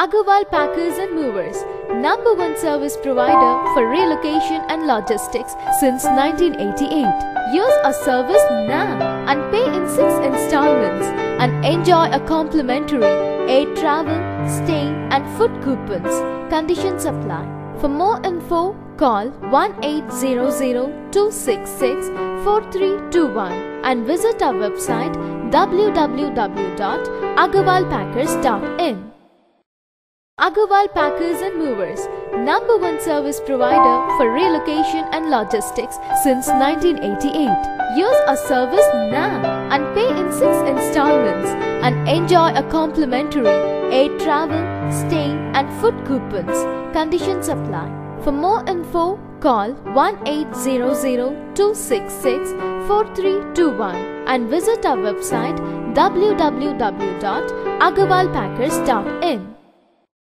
Agarwal Packers and Movers, number one service provider for relocation and logistics since 1988. Use our service now and pay in six installments and enjoy a complimentary air travel, stay and food coupons. Conditions apply. For more info, call 1-800-266-4321 and visit our website www.agarwalpackers.in. Agarwal Packers and Movers, number one service provider for relocation and logistics since 1988. Use our service now and pay in six installments and enjoy a complimentary air travel, stay and food coupons. Conditions apply. For more info, call 1-800-266-4321 and visit our website www.agarwalpackers.in.